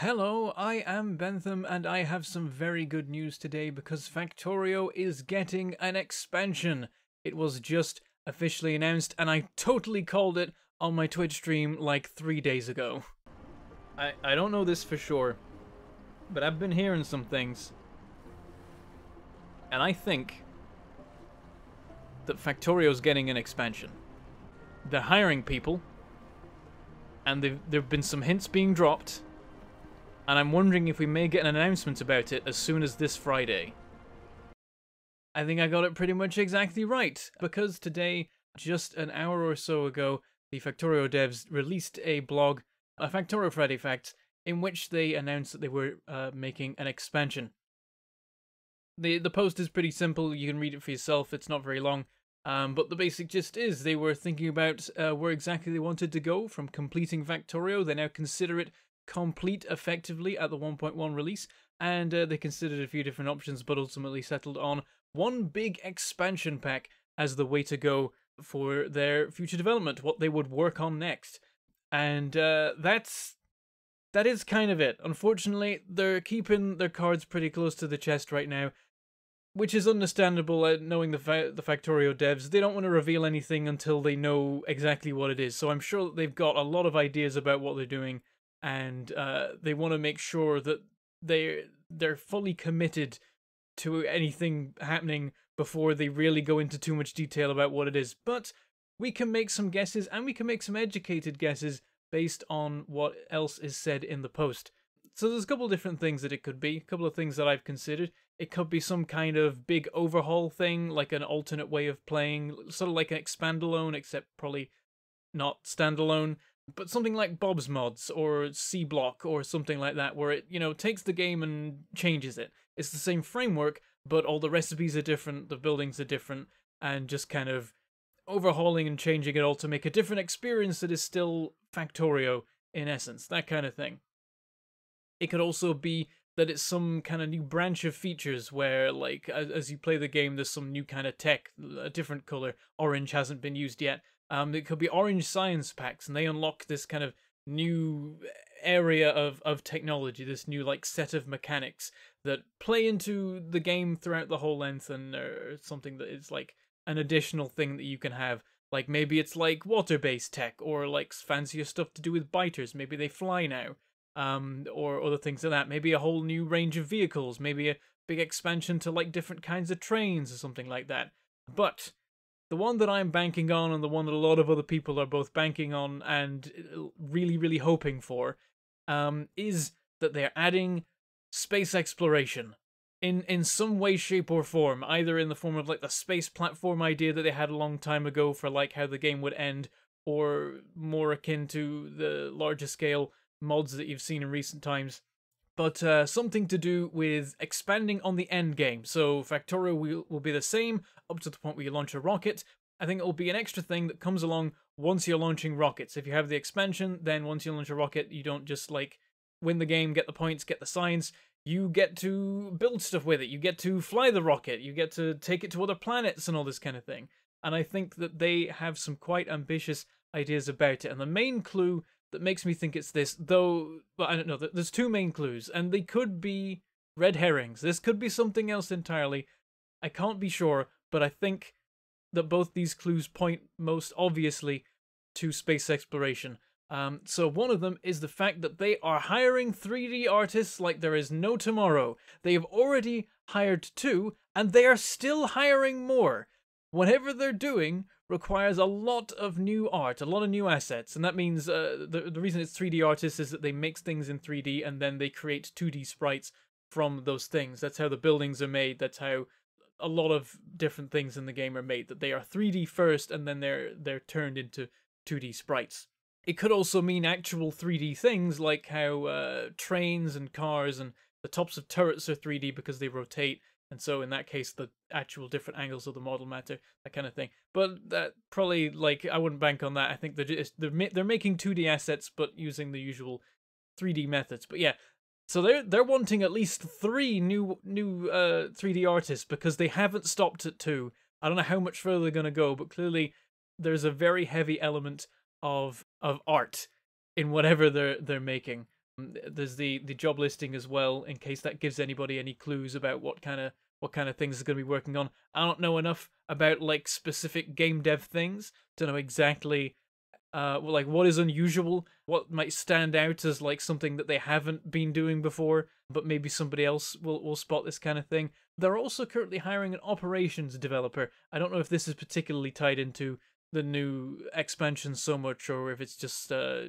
Hello, I am Bentham, and I have some very good news today because Factorio is getting an expansion. It was just officially announced, and I totally called it on my Twitch stream like three days ago. I, I don't know this for sure, but I've been hearing some things. And I think that Factorio's getting an expansion. They're hiring people, and there have been some hints being dropped, and I'm wondering if we may get an announcement about it as soon as this Friday. I think I got it pretty much exactly right, because today, just an hour or so ago, the Factorio devs released a blog, a Factorio Friday Facts, in which they announced that they were uh, making an expansion. The, the post is pretty simple, you can read it for yourself, it's not very long, um, but the basic gist is they were thinking about uh, where exactly they wanted to go from completing Factorio, they now consider it complete effectively at the 1.1 release, and uh, they considered a few different options, but ultimately settled on one big expansion pack as the way to go for their future development, what they would work on next. And uh, that's that is kind of it. Unfortunately, they're keeping their cards pretty close to the chest right now, which is understandable. Uh, knowing the fa- the Factorio devs, they don't want to reveal anything until they know exactly what it is. So I'm sure they've got a lot of ideas about what they're doing and uh, they want to make sure that they they're fully committed to anything happening before they really go into too much detail about what it is. But we can make some guesses and we can make some educated guesses based on what else is said in the post. So there's a couple different things that it could be, a couple of things that I've considered. It could be some kind of big overhaul thing, like an alternate way of playing, sort of like an expandalone, except probably not standalone but something like Bob's Mods or SeaBlock or something like that, where it, you know, takes the game and changes it. It's the same framework, but all the recipes are different, the buildings are different, and just kind of overhauling and changing it all to make a different experience that is still Factorio in essence, that kind of thing. It could also be that it's some kind of new branch of features where, like, as, as you play the game, there's some new kind of tech, a different color. Orange hasn't been used yet, um, it could be orange science packs, and they unlock this kind of new area of, of technology, this new like set of mechanics that play into the game throughout the whole length, and uh, something that is like an additional thing that you can have. Like maybe it's like water-based tech, or like fancier stuff to do with biters. Maybe they fly now, um, or other things like that. Maybe a whole new range of vehicles. Maybe a big expansion to like different kinds of trains or something like that. But the one that I'm banking on and the one that a lot of other people are both banking on and uh, really, really hoping for um, is that they're adding space exploration in in some way, shape, or form. Either in the form of like the space platform idea that they had a long time ago for like how the game would end, or more akin to the larger scale mods that you've seen in recent times but uh, something to do with expanding on the end game. So Factorio will, will be the same up to the point where you launch a rocket. I think it'll be an extra thing that comes along once you're launching rockets. If you have the expansion, then once you launch a rocket, you don't just like win the game, get the points, get the science. You get to build stuff with it. You get to fly the rocket. You get to take it to other planets and all this kind of thing. And I think that they have some quite ambitious ideas about it. And the main clue that makes me think it's this, though, well, I don't know, there's two main clues, and they could be red herrings. This could be something else entirely. I can't be sure, but I think that both these clues point most obviously to space exploration. Um, so one of them is the fact that they are hiring 3D artists like there is no tomorrow. They have already hired two, and they are still hiring more. Whatever they're doing, requires a lot of new art, a lot of new assets, and that means uh, the the reason it's 3D artists is that they mix things in 3D and then they create 2D sprites from those things. That's how the buildings are made. That's how a lot of different things in the game are made. That they are 3D first and then they're they're turned into 2D sprites. It could also mean actual 3D things like how uh, trains and cars and the tops of turrets are 3D because they rotate and so in that case the actual different angles of the model matter that kind of thing. But that probably like i wouldn't bank on that. I think they're just, they're, they're making 2d assets but using the usual 3d methods. But yeah so they're they're wanting at least three new new uh 3d artists because they haven't stopped at two. I don't know how much further they're going to go but clearly there's a very heavy element of of art in whatever they're they're making there's the the job listing as well, in case that gives anybody any clues about what kind of what kind of things is going to be working on. I don't know enough about like specific game dev things to know exactly uh like what is unusual, what might stand out as like something that they haven't been doing before, but maybe somebody else will will spot this kind of thing. They're also currently hiring an operations developer. I don't know if this is particularly tied into the new expansion so much or if it's just uh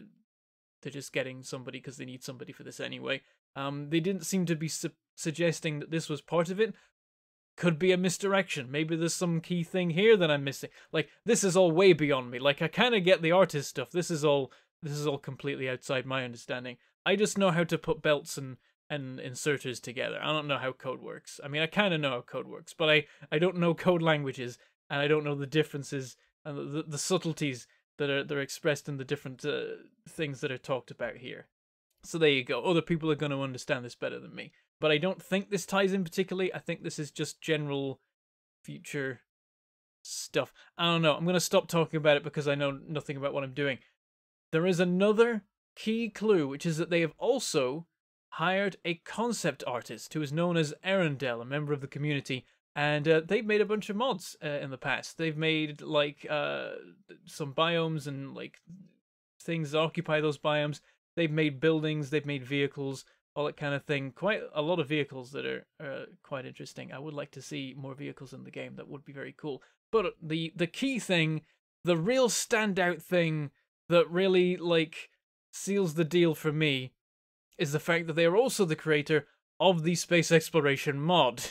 just getting somebody because they need somebody for this anyway. Um, they didn't seem to be su- suggesting that this was part of it. Could be a misdirection. Maybe there's some key thing here that I'm missing. Like this is all way beyond me. Like I kind of get the artist stuff. This is all this is all completely outside my understanding. I just know how to put belts and and inserters together. I don't know how code works. I mean, I kind of know how code works, but I I don't know code languages and I don't know the differences and the, the subtleties that are that are expressed in the different uh, things that are talked about here. So there you go. Other people are going to understand this better than me. But I don't think this ties in particularly. I think this is just general future stuff. I don't know. I'm going to stop talking about it because I know nothing about what I'm doing. There is another key clue, which is that they have also hired a concept artist who is known as Earendel, a member of the community, and uh, they've made a bunch of mods uh, in the past. They've made like uh, some biomes and like things that occupy those biomes. They've made buildings. They've made vehicles, all that kind of thing. Quite a lot of vehicles that are uh, quite interesting. I would like to see more vehicles in the game. That would be very cool. But the the key thing, the real standout thing that really like seals the deal for me, is the fact that they are also the creator of the space exploration mod.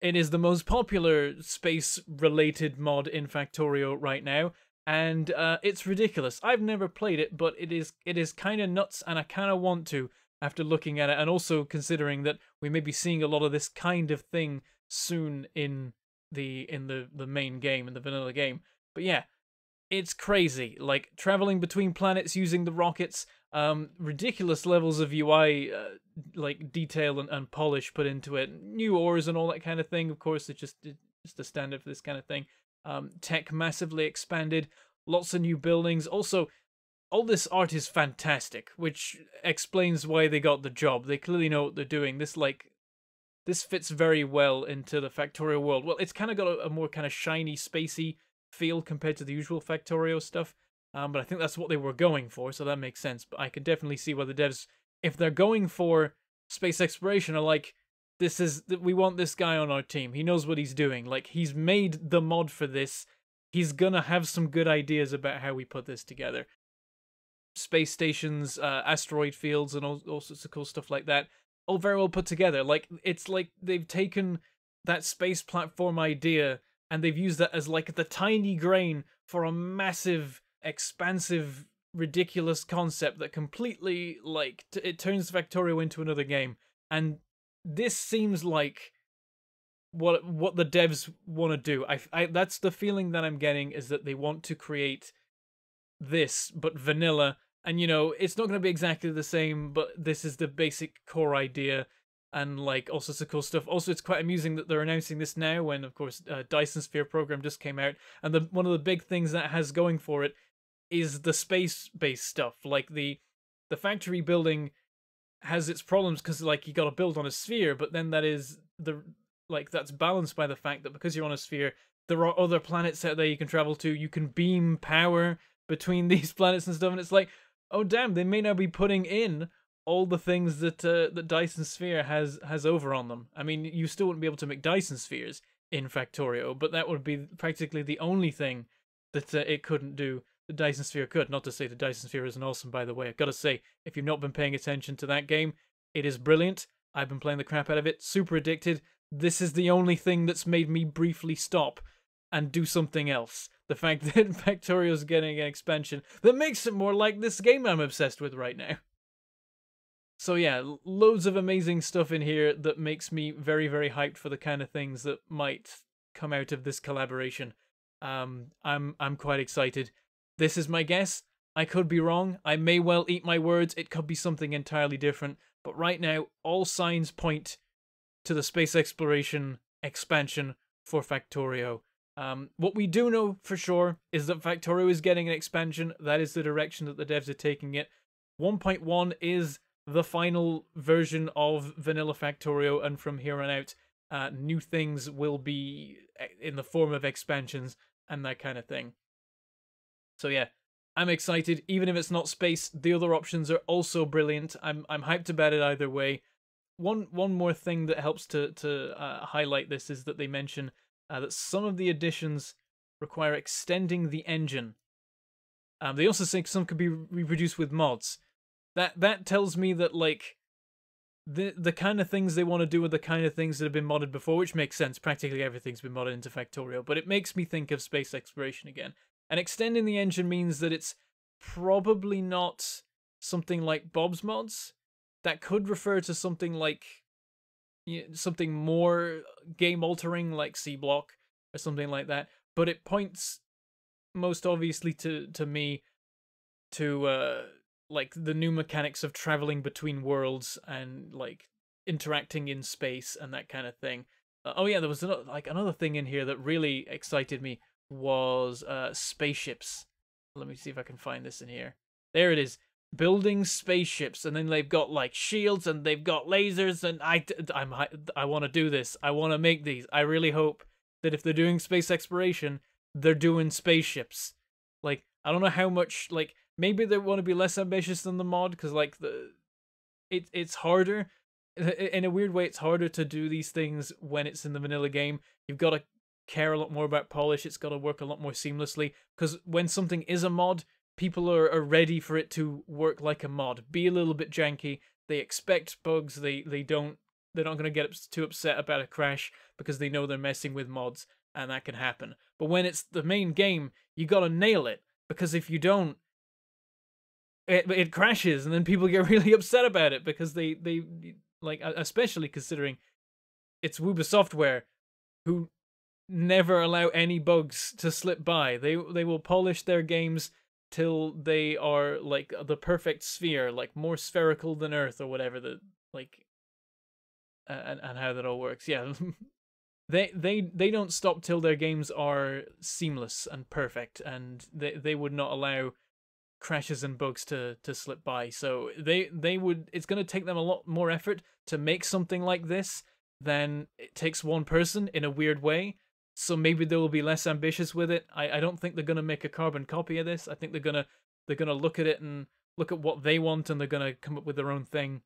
It is the most popular space related mod in Factorio right now, and uh, it's ridiculous. I've never played it, but it is it is kind of nuts, and I kind of want to after looking at it, and also considering that we may be seeing a lot of this kind of thing soon in the in the the main game in the vanilla game. But yeah, it's crazy. Like traveling between planets using the rockets, um, ridiculous levels of UI, uh, like detail and, and polish put into it. New ores and all that kind of thing. Of course, it's just it's just a standard for this kind of thing. Um, tech massively expanded. Lots of new buildings. Also, all this art is fantastic, which explains why they got the job. They clearly know what they're doing. This like this fits very well into the Factorio world. Well, it's kind of got a, a more kind of shiny, spacey feel compared to the usual Factorio stuff. Um, but I think that's what they were going for, so that makes sense. But I can definitely see why the devs, if they're going for space exploration, are like, this is we want this guy on our team. He knows what he's doing. Like he's made the mod for this. He's gonna have some good ideas about how we put this together. Space stations, uh, asteroid fields, and all, all sorts of cool stuff like that. All very well put together. Like it's like they've taken that space platform idea and they've used that as like the tiny grain for a massive expansive ridiculous concept that completely like t- it turns Factorio into another game. And this seems like what what the devs want to do. I, I that's the feeling that I'm getting is that they want to create this but vanilla. And you know it's not going to be exactly the same but this is the basic core idea and like all sorts of cool stuff. Also, it's quite amusing that they're announcing this now when, of course, uh, Dyson Sphere program just came out, and the one of the big things that has going for it is the space-based stuff. Like the the factory building has its problems because like you got to build on a sphere, but then that is the like that's balanced by the fact that because you're on a sphere, there are other planets out there you can travel to. You can beam power between these planets and stuff, and it's like, oh damn, they may now be putting in all the things that uh, that Dyson Sphere has has over on them. I mean, you still wouldn't be able to make Dyson spheres in Factorio, but that would be practically the only thing that uh, it couldn't do. The Dyson Sphere could. Not to say the Dyson Sphere isn't awesome, by the way. I've got to say, if you've not been paying attention to that game, it is brilliant. I've been playing the crap out of it, super addicted. This is the only thing that's made me briefly stop and do something else. The fact that Factorio's getting an expansion that makes it more like this game I'm obsessed with right now. So yeah, loads of amazing stuff in here that makes me very, very hyped for the kind of things that might come out of this collaboration. Um, I'm I'm quite excited. This is my guess. I could be wrong. I may well eat my words. It could be something entirely different. But right now, all signs point to the space exploration expansion for Factorio. Um, what we do know for sure is that Factorio is getting an expansion. That is the direction that the devs are taking it. 1.1 is the final version of Vanilla Factorio, and from here on out, uh, new things will be eh, in the form of expansions and that kind of thing. So yeah, I'm excited. Even if it's not space, the other options are also brilliant. I'm I'm hyped about it either way. One one more thing that helps to to uh, highlight this is that they mention uh, that some of the additions require extending the engine. Um, they also say some could be reproduced with mods. That that tells me that like the the kind of things they want to do are the kind of things that have been modded before, which makes sense. Practically everything's been modded into Factorio, but it makes me think of space exploration again. And extending the engine means that it's probably not something like Bob's mods. That could refer to something like you know, something more game altering like SeaBlock or something like that. But it points most obviously to to me to uh like the new mechanics of traveling between worlds and like interacting in space and that kind of thing. Uh, oh yeah, there was another, like another thing in here that really excited me was uh spaceships. Let me see if I can find this in here. There it is. Building spaceships, and then they've got like shields and they've got lasers, and I, I'm, I want to do this. I want to make these. I really hope that if they're doing space exploration, they're doing spaceships. Like I don't know how much like maybe they want to be less ambitious than the mod because like the it it's harder in a weird way it's harder to do these things when it's in the vanilla game you've got to care a lot more about polish it's got to work a lot more seamlessly because when something is a mod people are, are ready for it to work like a mod. Be a little bit janky they expect bugs they they don't they're not going to get too upset about a crash because they know they're messing with mods and that can happen. But when it's the main game you got to nail it because if you don't it it crashes and then people get really upset about it because they they like especially considering it's Wube Software who never allow any bugs to slip by. They they will polish their games till they are like the perfect sphere, like more spherical than Earth or whatever the like and and how that all works. Yeah. they they they don't stop till their games are seamless and perfect and they they would not allow crashes and bugs to to slip by. So they they would it's going to take them a lot more effort to make something like this than it takes one person in a weird way. So maybe they will be less ambitious with it. I, I don't think they're gonna make a carbon copy of this. I think they're gonna they're gonna look at it and look at what they want and they're gonna come up with their own thing.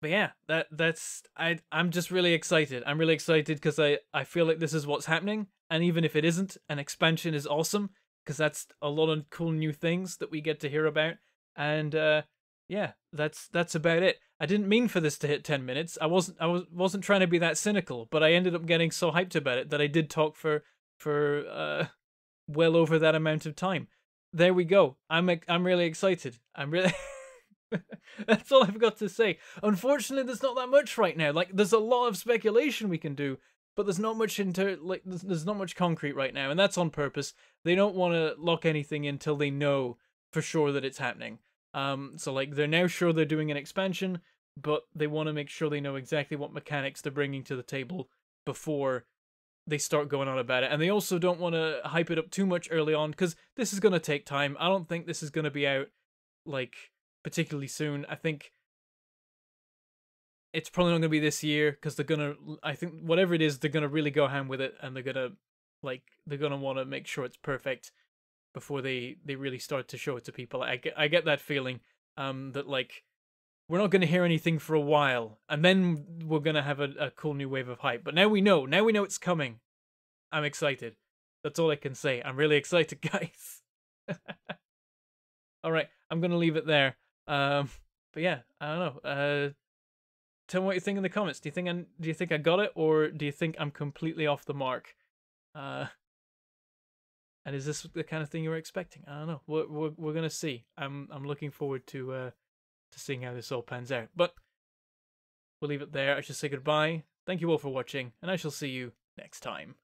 But yeah, that that's I I'm just really excited. I'm really excited because I I feel like this is what's happening. And even if it isn't, an expansion is awesome because that's a lot of cool new things that we get to hear about. And uh, yeah, that's that's about it. I didn't mean for this to hit 10 minutes. I wasn't I was wasn't trying to be that cynical, but I ended up getting so hyped about it that I did talk for for uh well over that amount of time. There we go. I'm I'm really excited. I'm really That's all I've got to say. Unfortunately, there's not that much right now. Like there's a lot of speculation we can do, but there's not much into like there's, there's not much concrete right now, and that's on purpose. They don't want to lock anything until they know for sure that it's happening. Um, so like they're now sure they're doing an expansion, but they want to make sure they know exactly what mechanics they're bringing to the table before they start going on about it. And they also don't want to hype it up too much early on because this is going to take time. I don't think this is going to be out like particularly soon. I think it's probably not going to be this year because they're going to I think whatever it is they're going to really go ham with it and they're going to like they're going to want to make sure it's perfect before they they really start to show it to people. I get I get that feeling um that like we're not going to hear anything for a while and then we're going to have a, a cool new wave of hype. But now we know. Now we know it's coming. I'm excited. That's all I can say. I'm really excited, guys. all right, I'm going to leave it there. Um but yeah, I don't know. Uh tell me what you think in the comments. Do you think I do you think I got it or do you think I'm completely off the mark? Uh and is this the kind of thing you were expecting? I don't know. We're we're, we're gonna see. I'm I'm looking forward to uh to seeing how this all pans out. But we'll leave it there. I shall say goodbye. Thank you all for watching, and I shall see you next time.